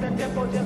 Control the